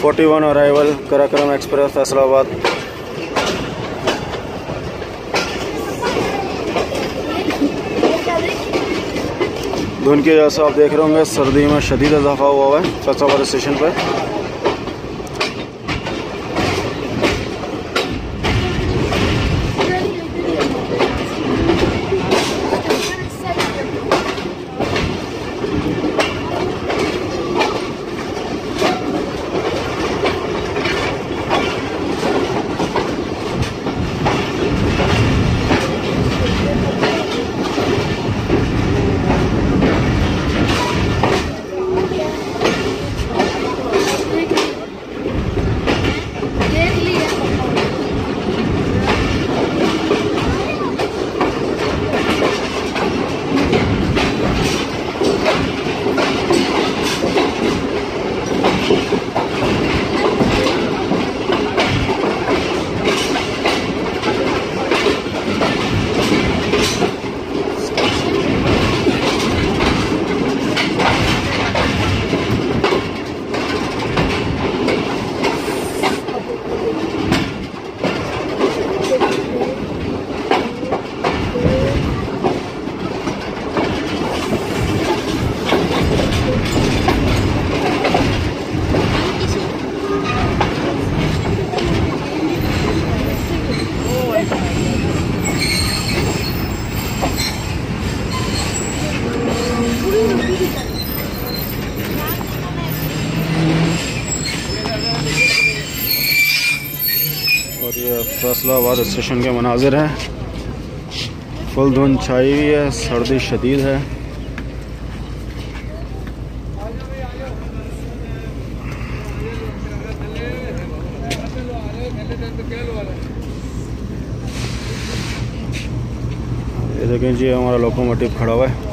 Forty one arrival Karakoram express Faisalabad धुन की वजह से आप देख रहे होंगे, सर्दी में शदीद इजाफा हुआ हुआ है फैसलाबाद स्टेशन पर और ये फैसलाबाद स्टेशन के मनाजिर हैं। फुल धुंध छाई हुई है, सर्दी शदीद है। ये देखें जी, हमारा लोकोमोटिव खड़ा हुआ है।